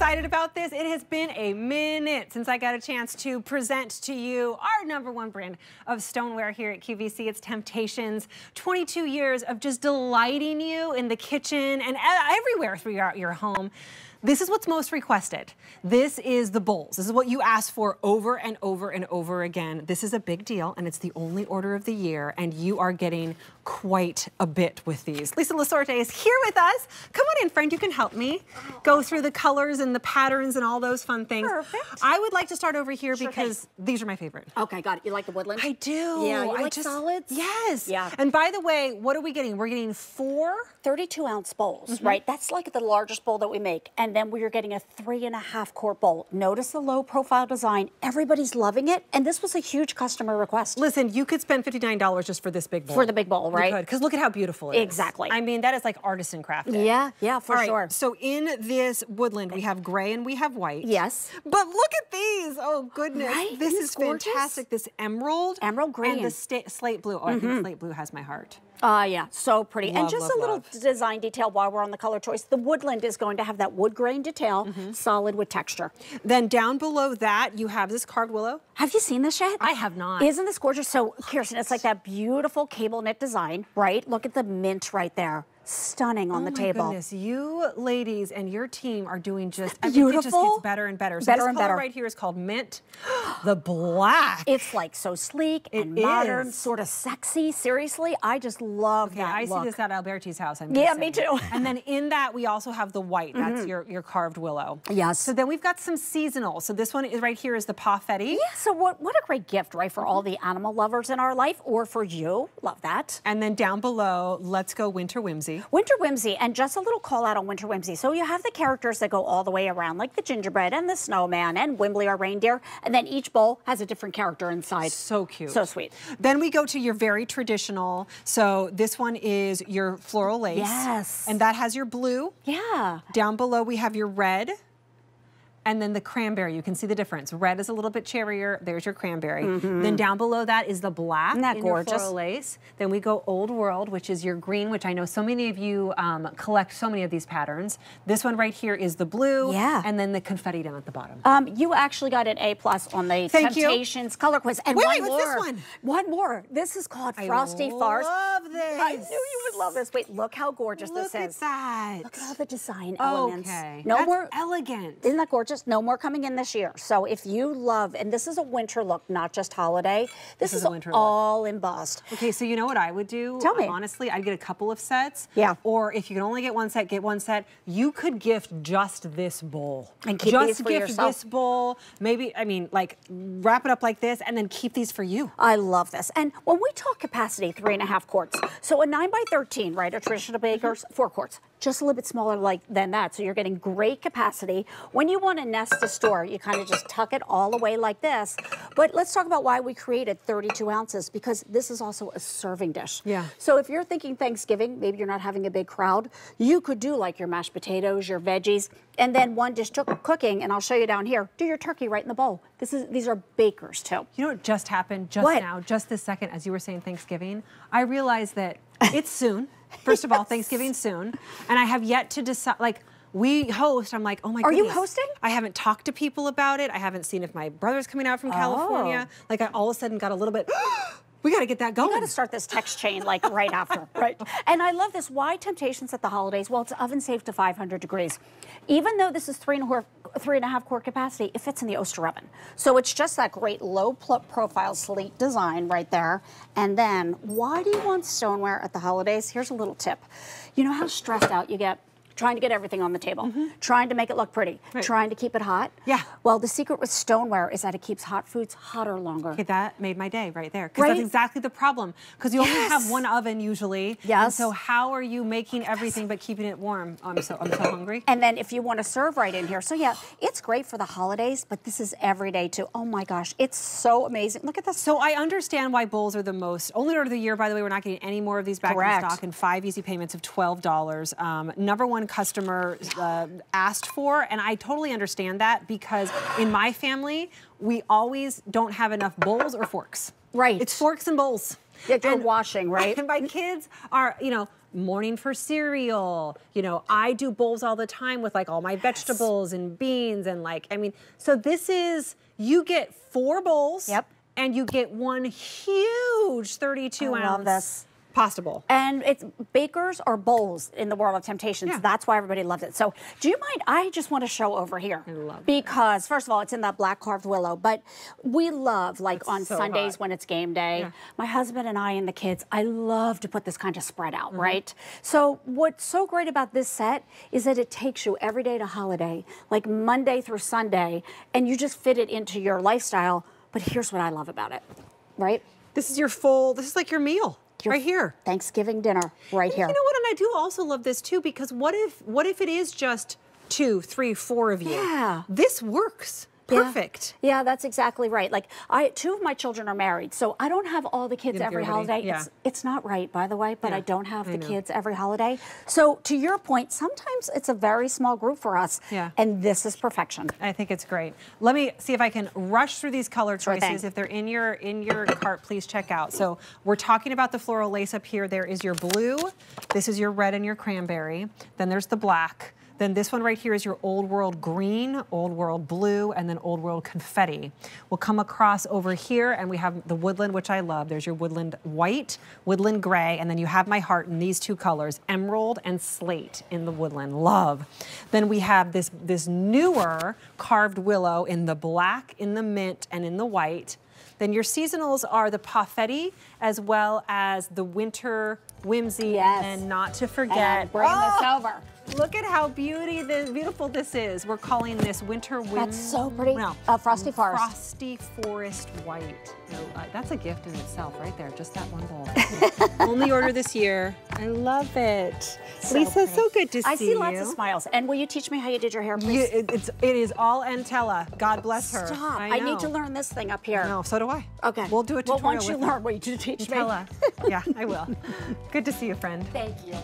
excited about this. It has been a minute since I got a chance to present to you our number one brand of stoneware here at QVC. It's Temp-tations. 22 years of just delighting you in the kitchen and everywhere throughout your home. This is what's most requested. This is the bowls. This is what you ask for over and over and over again. This is a big deal, and it's the only order of the year, and you are getting quite a bit with these. Lisa Lasorte is here with us. Come on in, friend. You can help me go through the colors and the patterns and all those fun things. Perfect. I would like to start over here sure because thing. these are my favorite. Okay, got it. You like the woodland? I do. Yeah, you I like just, solids? Yes. Yeah. And by the way, what are we getting? We're getting four 32 ounce bowls, Mm-hmm. right? That's like the largest bowl that we make. And then we are getting a three and a half quart bowl. Notice the low profile design. Everybody's loving it. And this was a huge customer request. Listen, you could spend $59 just for this big bowl. For the big bowl, right? Because look at how beautiful it is. Exactly. I mean, that is like artisan crafted. Yeah, yeah, for right, sure. So in this woodland, we have gray and we have white. Yes. But look at these. Oh, goodness. Right? This Isn't is gorgeous? fantastic. This emerald. Emerald And green. the slate blue. Oh, I think slate blue has my heart. Ah, yeah, so pretty. and just love, a little love. design detail while we're on the color choice. The woodland is going to have that wood grain detail, Mm-hmm. solid with texture. Then down below that, you have this carved willow. Have you seen this yet? I have not. Isn't this gorgeous? So, Kirsten, it's like that beautiful cable knit design, right? Look at the mint right there. Stunning on oh the table. goodness, you ladies and your team are doing just I think It just Beautiful. gets better and better. So Better this and color better. right here is called mint. the black. It's like so sleek and It modern, sort of sexy. Seriously, I just love Yeah, that I look. see this at Alberti's house. I'm Yeah, me too. And then in that we also have the white. That's mm-hmm. your your carved willow. Yes. So then we've got some seasonal. So this one is right here is the Pawfetti. yeah, so what, what a great gift, right, for all the animal lovers in our life or for you. Love that. And then down below, let's go Winter Whimsy. Winter Whimsy, and just a little call out on Winter Whimsy. So you have the characters that go all the way around, like the gingerbread and the snowman and Wimbley, our reindeer, and then each bowl has a different character inside. So cute. So sweet. Then we go to your very traditional. So this one is your floral lace. Yes. And that has your blue. Yeah. Down below we have your red. And then the cranberry, you can see the difference. Red is a little bit cherrier. There's your cranberry. Then down below that is the black. Isn't that gorgeous? floral lace. Then we go Old World, which is your green, which I know so many of you um, collect so many of these patterns. This one right here is the blue. Yeah. And then the confetti down at the bottom. Um, you actually got an A plus on the Thank you. Temp-tations color quiz. And Wait, one wait, more. what's this one? One more. This is called I Frosty Forest. love this. I knew you would love this. Wait, look how gorgeous Look this at is. that. Look at all the design elements. Okay. No That's more elegant. Isn't that gorgeous? Just no more coming in this year. So if you love, and this is a winter look, not just holiday. This, is is, a winter look. all embossed. Okay, so you know what I would do? Tell me. Honestly, I'd get a couple of sets. Yeah. Or if you can only get one set, get one set. You could gift just this bowl. And keep just these for gift yourself. this bowl. Maybe, I mean, like wrap it up like this and then keep these for you. I love this. And when we talk capacity, three and a half quarts. So a nine by 13, right? A traditional baker's, four quarts. Just a little bit smaller like than that. So you're getting great capacity. When you want to nest a store, you kind of just tuck it all away like this. But let's talk about why we created 32 ounces because this is also a serving dish. Yeah. So if you're thinking Thanksgiving, maybe you're not having a big crowd, you could do like your mashed potatoes, your veggies, and then one dish cooking, and I'll show you down here. Do your turkey right in the bowl. This is these are bakers too. You know what just happened just What? now, just this second, as you were saying Thanksgiving? I realized that it's soon. First of all, Thanksgiving soon. And I have yet to decide, like, we host, I'm like, oh my Are you hosting? I haven't talked to people about it. I haven't seen if my brother's coming out from oh. California. Oh. Like, I all of a sudden got a little bit, we got to get that going. You got to start this text chain like right after, right? And I love this. Why Temp-tations at the holidays? Well, it's oven safe to 500 degrees. Even though this is three and a half, three and a half quart capacity, it fits in the Oster oven. So it's just that great low profile sleek design right there. And then, why do you want stoneware at the holidays? Here's a little tip. You know how stressed out you get trying to get everything on the table, trying to make it look pretty. Right. trying to keep it hot? Yeah. Well, the secret with stoneware is that it keeps hot foods hotter longer. Okay, that made my day right there. Because Right? that's exactly the problem. Because you only have one oven usually. Yes. so how are you making everything but keeping it warm? Oh, I'm so I'm so hungry. And then if you want to serve right in here. So yeah, it's great for the holidays, but this is every day too. Oh my gosh, it's so amazing. Look at this. So I understand why bowls are the most only order of the year. By the way, we're not getting any more of these back Correct. in stock in five easy payments of twelve dollars. Um, number one customer uh, asked for, and I totally understand that because in my family we always don't have enough bowls or forks. Right. It's forks and bowls. Yeah, you're And- washing, right? And my kids are, you know, morning for cereal. You know, I do bowls all the time with like all my vegetables and beans and like, I mean, so this is, you get four bowls. Yep. And you get one huge 32 I ounce love this. Pasta bowl. And it's bakers or bowls in the world of Temp-tations. Yeah. That's why everybody loves it. So, do you mind? I just want to show over here. I love because first of all, it's in that black carved willow. But we love like on so Sundays hot. when it's game day. Yeah. My husband and I and the kids. I love to put this kind of spread out, Mm-hmm. right? So, what's so great about this set is that it takes you every day to holiday, like Monday through Sunday, and you just fit it into your lifestyle. But here's what I love about it, right? This is your full, this is like your meal Your right here. Thanksgiving dinner right here. You know what? And I do also love this too because what if what if it is just two, three, four of you? Yeah. This works. Yeah. Perfect. Yeah, that's exactly right. Like I, two of my children are married, so I don't have all the kids every everybody, holiday. yeah. It's, it's not right, by the way, but Yeah, I don't have the kids every holiday. So to your point, sometimes it's a very small group for us. Yeah. And this is perfection. I think it's great. Let me see if I can rush through these color choices. thing. if they're in your in your cart, please check out. So we're talking about the floral lace up here. There is your blue. This is your red and your cranberry. Then there's the black. Then this one right here is your Old World green, Old World blue, and then Old World confetti. We'll come across over here and we have the woodland, which I love. There's your woodland white, woodland gray, and then you have my heart in these two colors, emerald and slate in the woodland. Love. Then we have this, this newer carved willow in the black, in the mint, and in the white. Then your seasonals are the Pawfetti as well as the winter whimsy. Yes. And not to forget. And bring this Oh! over. Look at how beauty this, beautiful this is. We're calling this winter whim. That's so pretty. No, Uh, Frosty Forest. Frosty forest white. Uh, that's a gift in itself, right there. Just that one bowl. Only order this year. I love it. Lisa, so good to see you. I see lots you. of smiles. And will you teach me how you did your hair, You- it, it's it is all Antella. God bless her. Stop. I, I, need to learn this thing up here. No, so do I. Okay. We'll do a tutorial Well, once you learn, will you teach me? Antella. yeah, I will. Good to see you, friend. Thank you.